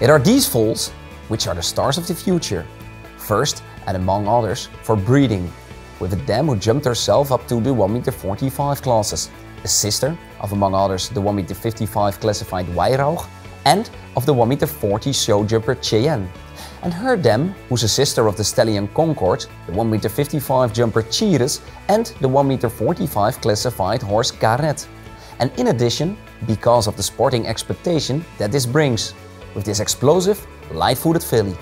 It are these foals which are the stars of the future. First, and among others, for breeding, with a dam who jumped herself up to the 1 meter 45 classes, a sister of among others the 1 meter 55 classified Weihrauch and of the 1 meter 40 show jumper Cheyenne. And her dam, who's a sister of the stallion Concord, the 1 meter 55 jumper Chires and the 1 meter 45 classified horse Garnet. And in addition, because of the sporting expectation that this brings, with this explosive, light-footed filly.